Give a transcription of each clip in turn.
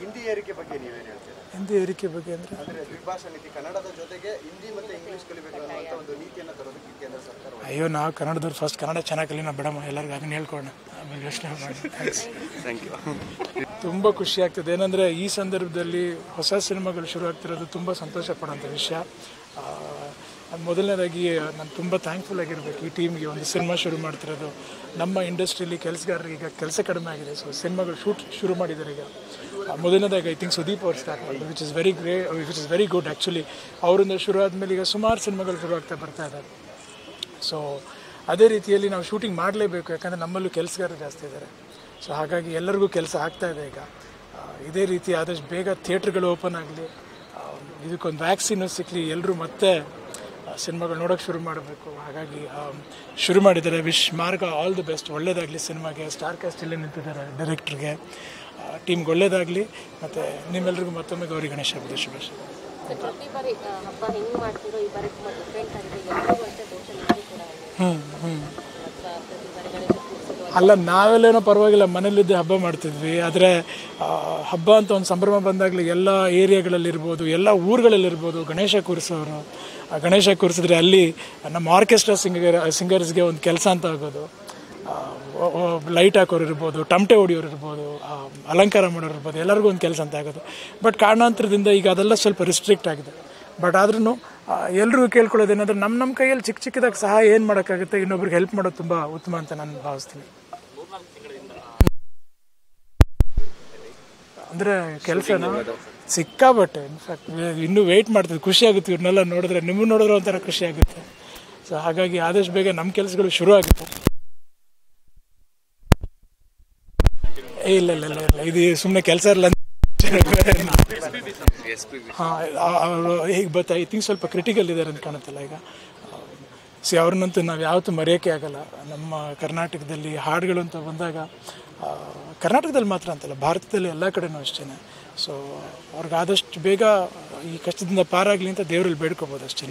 ಹಿಂದಿ ಏರಿಕೆ ಬಗ್ಗೆ ನೀವೇನು ಹೇಳ್ತೀರಾ? ಹಿಂದಿ ಏರಿಕೆ ಬಗ್ಗೆ ಅಂದರೆ? ಅಂದ್ರೆ ದ್ವಿಭಾಷಾ ನೀತಿ ಕನ್ನಡದ ಜೊತೆಗೆ ಹಿಂದಿ ಮತ್ತೆ ಇಂಗ್ಲಿಷ್ ಕಲಿಬೇಕು ಅನ್ನುವಂಥ ಒಂದು ನೀತಿಯನ್ನು ತರೋದಕ್ಕೆ ಕೇಂದ್ರ ಸರ್ಕಾರ ಅಯ್ಯೋ ನಾವು ಕನ್ನಡದವ್ರು ಫಸ್ಟ್ ಕನ್ನಡ ಚೆನ್ನಾಗಿ ಕಲಿನ ಬಿಡಮ್ಮ ಎಲ್ಲರಿಗೂ ಅದನ್ನ ಹೇಳ್ಕೊಡೋಣ. ಆಮೇಲೆ ಯೋಚನೆ ಮಾಡಿ. ಥ್ಯಾಂಕ್ಸ್ ಥ್ಯಾಂಕ್ ಯು ತುಂಬ ಖುಷಿ ಆಗ್ತದೆ. ಏನಂದರೆ ಈ ಸಂದರ್ಭದಲ್ಲಿ ಹೊಸ ಸಿನಿಮಾಗಳು ಶುರು ಆಗ್ತಿರೋದು ತುಂಬ ಸಂತೋಷ ಪಡೋಂಥ ವಿಷಯ. ಮೊದಲನೇದಾಗಿ ನಾನು ತುಂಬ ಥ್ಯಾಂಕ್ಫುಲ್ ಆಗಿರಬೇಕು ಈ ಟೀಮ್ಗೆ ಒಂದು ಸಿನಿಮಾ ಶುರು ಮಾಡ್ತಿರೋದು. ನಮ್ಮ ಇಂಡಸ್ಟ್ರಿಯಲ್ಲಿ ಕೆಲಸಗಾರರಿಗೆ ಈಗ ಕೆಲಸ ಕಡಿಮೆ ಆಗಿದೆ. ಸೊ ಸಿನಿಮಾಗಳು ಶೂಟ್ ಶುರು ಮಾಡಿದ್ದಾರೆ ಈಗ. ಮೊದಲನೇದಾಗಿ ಐ ಥಿಂಕ್ ಸುದೀಪ್ ಅವ್ರು ಸ್ಟಾರ್ಟ್ ಮಾಡಿದ್ರು which is very grey which is very good actually ಅವರಿಂದ ಶುರು ಆದಮೇಲೆ ಈಗ ಸುಮಾರು ಸಿನಿಮಾಗಳು ಶುರು ಆಗ್ತಾ ಬರ್ತಾ ಇದ್ದಾರೆ ಸೊ ಅದೇ ರೀತಿಯಲ್ಲಿ ನಾವು ಶೂಟಿಂಗ್ ಮಾಡಲೇಬೇಕು, ಯಾಕಂದರೆ ನಮ್ಮಲ್ಲೂ ಕೆಲಸಗಾರರು ಜಾಸ್ತಿ ಇದ್ದಾರೆ ಸೊ ಹಾಗಾಗಿ ಎಲ್ಲರಿಗೂ ಕೆಲಸ ಆಗ್ತಾ ಇದೆ ಈಗ. ಇದೇ ರೀತಿ ಆದಷ್ಟು ಬೇಗ ಥಿಯೇಟ್ರ್ಗಳು ಓಪನ್ ಆಗಲಿ ಇದಕ್ಕೊಂದು ವ್ಯಾಕ್ಸಿನು ಸಿಕ್ಕಲಿ ಎಲ್ಲರೂ ಮತ್ತೆ ಸಿನಿಮಾಗಳು ನೋಡೋಕೆ ಶುರು ಮಾಡಬೇಕು. ಹಾಗಾಗಿ ಶುರು ಮಾಡಿದ್ದಾರೆ. ವಿಶ್ ಮಾರ್ಗ ಆಲ್ ದಿ ಬೆಸ್ಟ್ ಒಳ್ಳೇದಾಗಲಿ ಸಿನಿಮಾಗೆ. ಸ್ಟಾರ್ ಕಾಸ್ಟ್ ಇಲ್ಲೇ ನಿಂತಿದ್ದಾರೆ ಡೈರೆಕ್ಟ್ರಿಗೆ ಟೀಮ್ಗೆ ಒಳ್ಳೇದಾಗಲಿ. ಮತ್ತು ನಿಮ್ಮೆಲ್ಲರಿಗೂ ಮತ್ತೊಮ್ಮೆ ಗೌರಿ ಗಣೇಶ ಹಬ್ಬದ ಶುಭಾಶಯ. ಹ್ಞೂ ಹ್ಞೂ ಅಲ್ಲ ನಾವೆಲ್ಲೇನೋ ಪರವಾಗಿಲ್ಲ ಮನೇಲಿದ್ದೆ ಹಬ್ಬ ಮಾಡ್ತಿದ್ವಿ. ಆದರೆ ಹಬ್ಬ ಅಂತ ಒಂದು ಸಂಭ್ರಮ ಬಂದಾಗಲಿ ಎಲ್ಲ ಏರಿಯಾಗಳಲ್ಲಿರ್ಬೋದು ಎಲ್ಲ ಊರುಗಳಲ್ಲಿರ್ಬೋದು ಗಣೇಶ ಕೂರಿಸೋರು. ಆ ಗಣೇಶ ಕೂರಿಸಿದ್ರೆ ಅಲ್ಲಿ ನಮ್ಮ ಆರ್ಕೆಸ್ಟ್ರಾ ಸಿಂಗರ್ ಸಿಂಗರ್ಸ್ಗೆ ಒಂದು ಕೆಲಸ ಅಂತ ಆಗೋದು. ಲೈಟ್ ಹಾಕೋರು ಇರ್ಬೋದು ಟಮಟೆ ಹೊಡಿಯೋರು ಇರ್ಬೋದು ಅಲಂಕಾರ ಮಾಡೋರು ಇರ್ಬೋದು ಎಲ್ಲರಿಗೂ ಒಂದು ಕೆಲಸ ಅಂತ ಆಗೋದು ಬಟ್ ಕಾರಣಾಂತರದಿಂದ ಈಗ ಅದೆಲ್ಲ ಸ್ವಲ್ಪ ರಿಸ್ಟ್ರಿಕ್ಟ್ ಆಗಿದೆ. ಬಟ್ ಆದ್ರೂ ಕೇಳ್ಕೊಳ್ಳೋದು ಏನಂದ್ರೆ ನಮ್ಮ ನಮ್ಮ ಕೈಯಲ್ಲಿ ಚಿಕ್ಕ ಚಿಕ್ಕದಾಗ ಸಹ ಏನು ಮಾಡೋಕ್ಕಾಗುತ್ತೆ, ಇನ್ನೊಬ್ರಿಗೆ ಹೆಲ್ಪ್ ಮಾಡೋದು ತುಂಬ ಉತ್ತಮ ಅಂತ ನಾನು ಭಾವಿಸ್ತೀನಿ. ಅಂದರೆ ಕೆಲಸನ? ಸಿಕ್ಕಾಬಟ್ಟೆ ಇನ್ಫ್ಯಾಕ್ಟ್ ಇನ್ನೂ ವೆಯ್ಟ್ ಮಾಡ್ತದೆ ಖುಷಿ ಆಗುತ್ತೆ ಇವ್ರನ್ನೆಲ್ಲ ನೋಡಿದ್ರೆ ನಿಮ್ಮನ್ನು ನೋಡಿದ್ರೆ ಒಂಥರ ಖುಷಿ ಆಗುತ್ತೆ. ಸೊ ಹಾಗಾಗಿ ಆದಷ್ಟು ಬೇಗ ನಮ್ಮ ಕೆಲಸಗಳು ಶುರು ಆಗುತ್ತೆ ಇಲ್ಲ ಇಲ್ಲ ಇಲ್ಲ ಇಲ್ಲ. ಇದು ಸುಮ್ಮನೆ ಕೆಲಸ ಇರಲ್ಲ ಹಾಂ ಈಗ ಬತ್ತ ಐ ಥಿಂಕ್ ಸ್ವಲ್ಪ ಕ್ರಿಟಿಕಲ್ ಇದ್ದಾರೆ ಅಂತ ಕಾಣುತ್ತಲ್ಲ ಈಗ. ಸಿ ಅವ್ರನ್ನಂತೂ ನಾವು ಯಾವತ್ತೂ ಮರೆಯೋಕ್ಕೆ ಆಗಲ್ಲ. ನಮ್ಮ ಕರ್ನಾಟಕದಲ್ಲಿ ಹಾಡುಗಳು ಅಂತ ಬಂದಾಗ ಕರ್ನಾಟಕದಲ್ಲಿ ಮಾತ್ರ ಅಂತಲ್ಲ ಭಾರತದಲ್ಲಿ ಎಲ್ಲ ಕಡೆನೂ ಅಷ್ಟೇ ಸೊ ಅವ್ರಿಗಾದಷ್ಟು ಬೇಗ ಈ ಕಷ್ಟದಿಂದ ಪಾರಾಗಲಿ ಅಂತ ದೇವರಲ್ಲಿ ಬೇಡ್ಕೋಬೋದು ಅಷ್ಟೇ.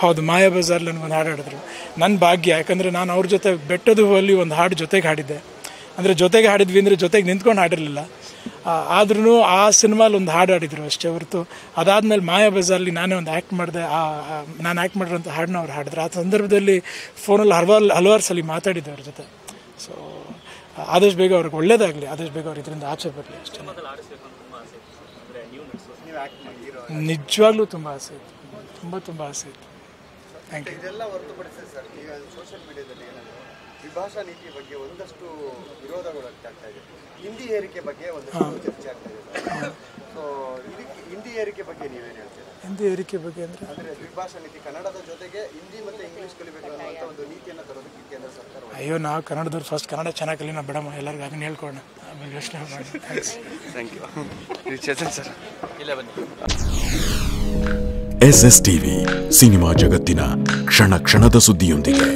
ಹೌದು ಮಾಯಾ ಬಜಾರ್ ಒಂದು ಹಾಡು ಹಾಡಿದ್ರು. ನನ್ನ ಭಾಗ್ಯ ಯಾಕಂದರೆ ನಾನು ಅವ್ರ ಜೊತೆ ಬೆಟ್ಟದ ಹೂವಲ್ಲಿ ಒಂದು ಹಾಡು ಜೊತೆಗೆ ಹಾಡಿದ್ದೆ. ಅಂದರೆ ಜೊತೆಗೆ ಹಾಡಿದ್ವಿ ಅಂದರೆ ಜೊತೆಗೆ ನಿಂತ್ಕೊಂಡು ಹಾಡಿರಲಿಲ್ಲ. ಆದ್ರೂ ಆ ಸಿನಿಮಾಲಿ ಒಂದು ಹಾಡು ಹಾಡಿದ್ರು ಅಷ್ಟೇ ಹೊರತು. ಅದಾದಮೇಲೆ ಮಾಯಾ ಬಜಾರ್ಲಿ ನಾನೇ ಒಂದು ಆ್ಯಕ್ಟ್ ಮಾಡಿದೆ. ಆ ನಾನು ಆ್ಯಕ್ಟ್ ಮಾಡಿರೋಂಥ ಹಾಡನ್ನ ಅವ್ರು ಹಾಡಿದ್ರು. ಆ ಸಂದರ್ಭದಲ್ಲಿ ಫೋನಲ್ಲಿ ಹಲವಾರು ಹಲವಾರು ಸಲ ಮಾತಾಡಿದ್ದೆ ಅವ್ರ ಜೊತೆ. ಸೊ ಆದಷ್ಟು ಬೇಗ ಅವ್ರಿಗೆ ಒಳ್ಳೇದಾಗಲಿ, ಆದಷ್ಟು ಬೇಗ ಅವ್ರು ಇದರಿಂದ ಆಚೆ ಬರಲಿ ಅಷ್ಟೇ. ನಿಜವಾಗ್ಲೂ ತುಂಬ ಆಸೆ ಇತ್ತು. ತುಂಬ ತುಂಬ ಆಸೆ ಇತ್ತು. ಥ್ಯಾಂಕ್ ಯು ವಿಭಾಷಾ ನೀತಿ ಬಗ್ಗೆ ಒಂದಷ್ಟು ವಿರೋಧಗಳು ಆಗ್ತಾ ಇದೆ. ಹಿಂದಿ ಏರಿಕೆ ಬಗ್ಗೆ ಒಂದಷ್ಟು ಚರ್ಚೆ ಆಗ್ತಾ ಇದೆ. ಸೊ ಇದಕ್ಕೆ ಹಿಂದಿ ಏರಿಕೆ ಬಗ್ಗೆ ನೀವೇನು ಹೇಳ್ತೀರಾ? ಹಿಂದಿ ಏರಿಕೆ ಬಗ್ಗೆ ಅಂದರೆ? ಅಂದ್ರೆ ದ್ವಿಭಾಷಾ ನೀತಿ ಕನ್ನಡದ ಜೊತೆಗೆ ಹಿಂದಿ ಮತ್ತೆ ಇಂಗ್ಲಿಷ್ ಕಲಿಬೇಕು ಅನ್ನುವಂಥ ಒಂದು ನೀತಿಯನ್ನು ತರೋದಕ್ಕೆ ಕೇಂದ್ರ ಸರ್ಕಾರ ಅಯ್ಯೋ ನಾವು ಕನ್ನಡದವ್ರು ಫಸ್ಟ್ ಕನ್ನಡ ಚೆನ್ನಾಗಿ ಕಲಿನ ಬಿಡಮ್ಮ ಎಲ್ಲರಿಗೂ ಅದನ್ನ ಹೇಳ್ಕೊಡೋಣ. ಆಮೇಲೆ ಯೋಚನೆ ಮಾಡಿ thank you Chetan sir S S TV cinema ಜಗತ್ತಿನ ಕ್ಷಣ ಕ್ಷಣದ ಸುದ್ದಿಯೊಂದಿಗೆ.